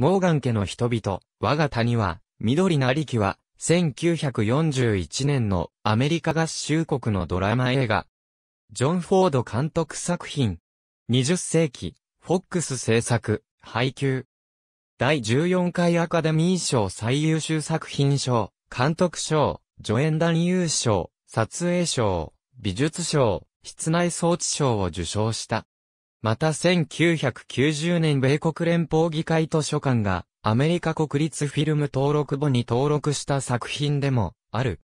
モーガン家の人々、我が谷は、緑なりきは、1941年のアメリカ合衆国のドラマ映画。ジョン・フォード監督作品。20世紀、フォックス制作、配給。第14回アカデミー賞最優秀作品賞、監督賞、助演男優賞、撮影賞、美術賞、室内装置賞を受賞した。また1990年米国連邦議会図書館がアメリカ国立フィルム登録簿に登録した作品でもある。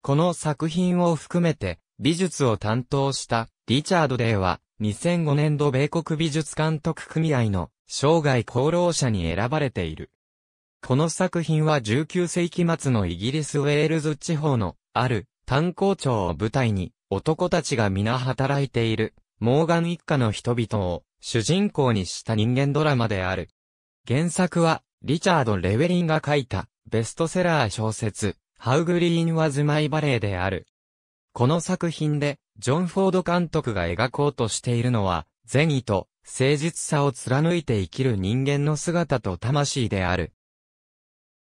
この作品を含めて美術を担当したリチャード・デイは2005年度米国美術監督組合の生涯功労者に選ばれている。この作品は19世紀末のイギリスウェールズ地方のある炭鉱町を舞台に男たちが皆働いているモーガン一家の人々を主人公にした人間ドラマである。原作は、リチャード・レウェリンが書いた、ベストセラー小説、How Green Was My Ballet である。この作品で、ジョン・フォード監督が描こうとしているのは、善意と誠実さを貫いて生きる人間の姿と魂である。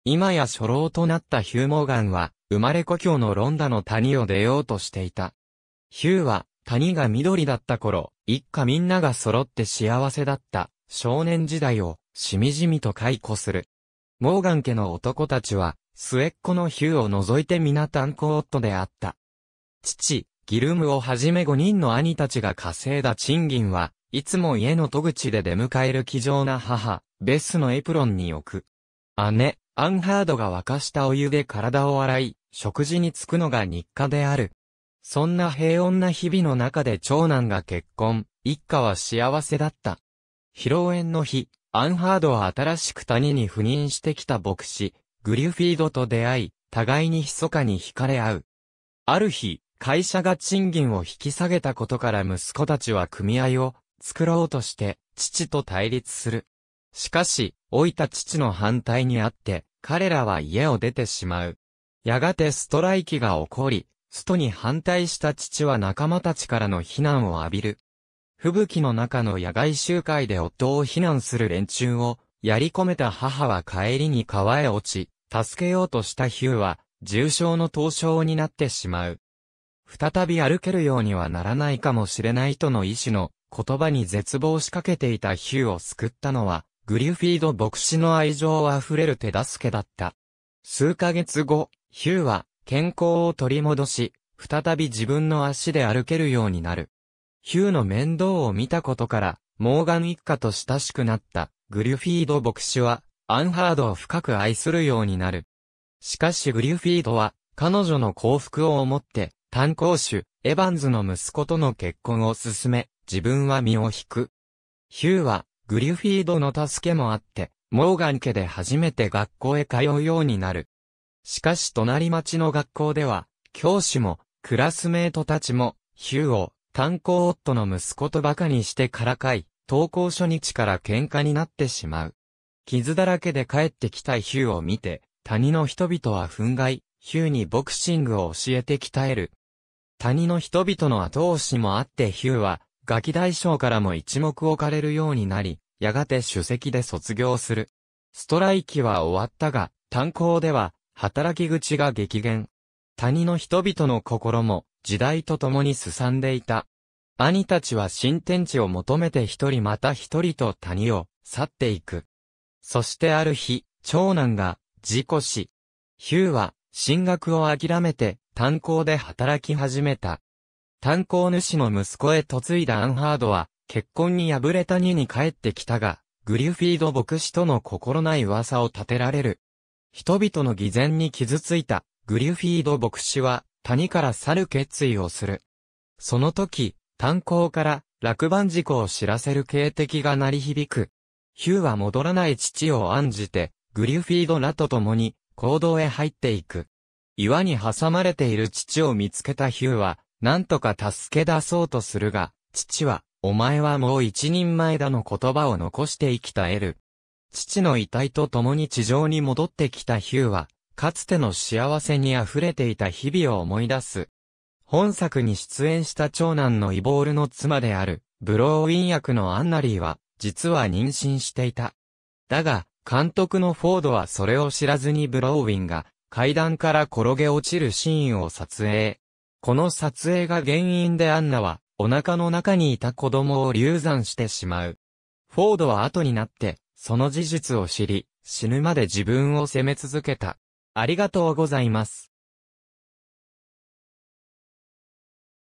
今や初老となったヒューモーガンは、生まれ故郷のロンダの谷を出ようとしていた。ヒューは、谷が緑だった頃、一家みんなが揃って幸せだった少年時代をしみじみと解雇する。モーガン家の男たちは、末っ子のヒューを除いて皆炭鉱夫であった。父、ギルムをはじめ5人の兄たちが稼いだ賃金は、いつも家の戸口で出迎える気丈な母、ベスのエプロンに置く。姉、アンハードが沸かしたお湯で体を洗い、食事に就くのが日課である。そんな平穏な日々の中で長男が結婚、一家は幸せだった。披露宴の日、アンハードは新しく谷に赴任してきた牧師、グリュフィードと出会い、互いに密かに惹かれ合う。ある日、会社が賃金を引き下げたことから息子たちは組合を作ろうとして父と対立する。しかし、老いた父の反対にあって、彼らは家を出てしまう。やがてストライキが起こり、ストに反対した父は仲間たちからの非難を浴びる。吹雪の中の野外集会で夫を非難する連中を、やり込めた母は帰りに川へ落ち、助けようとしたヒューは、重傷の凍傷になってしまう。再び歩けるようにはならないかもしれないとの意志の言葉に絶望しかけていたヒューを救ったのは、グリュフィード牧師の愛情あふれる手助けだった。数ヶ月後、ヒューは健康を取り戻し、再び自分の足で歩けるようになる。ヒューの面倒を見たことから、モーガン一家と親しくなったグリュフィード牧師は、アンハードを深く愛するようになる。しかしグリュフィードは、彼女の幸福を思って、炭鉱主、エヴァンズの息子との結婚を進め、自分は身を引く。ヒューは、グリュフィードの助けもあって、モーガン家で初めて学校へ通うようになる。しかし隣町の学校では、教師も、クラスメートたちも、ヒューを、炭鉱夫の息子と馬鹿にしてからかい、登校初日から喧嘩になってしまう。傷だらけで帰ってきたヒューを見て、谷の人々は憤慨、ヒューにボクシングを教えて鍛える。谷の人々の後押しもあってヒューは、ガキ大将からも一目置かれるようになり、やがて首席で卒業する。ストライキは終わったが、炭鉱では、働き口が激減。谷の人々の心も時代と共にすさんでいた。兄たちは新天地を求めて一人また一人と谷を去っていく。そしてある日、長男が事故し、ヒューは進学を諦めて炭鉱で働き始めた。炭鉱主の息子へ嫁いだアンハードは結婚に敗れ谷に帰ってきたが、グリュフィード牧師との心ない噂を立てられる。人々の偽善に傷ついたグリュフィード牧師は谷から去る決意をする。その時、炭鉱から落盤事故を知らせる警笛が鳴り響く。ヒューは戻らない父を案じて、グリュフィードらと共に行動へ入っていく。岩に挟まれている父を見つけたヒューは、なんとか助け出そうとするが、父は、お前はもう一人前だの言葉を残して生き絶える。父の遺体と共に地上に戻ってきたヒューは、かつての幸せに溢れていた日々を思い出す。本作に出演した長男のイボールの妻である、ブローウィン役のアンナリーは、実は妊娠していた。だが、監督のフォードはそれを知らずにブローウィンが、階段から転げ落ちるシーンを撮影。この撮影が原因でアンナは、お腹の中にいた子供を流産してしまう。フォードは後になって、その事実を知り、死ぬまで自分を責め続けた。ありがとうございます。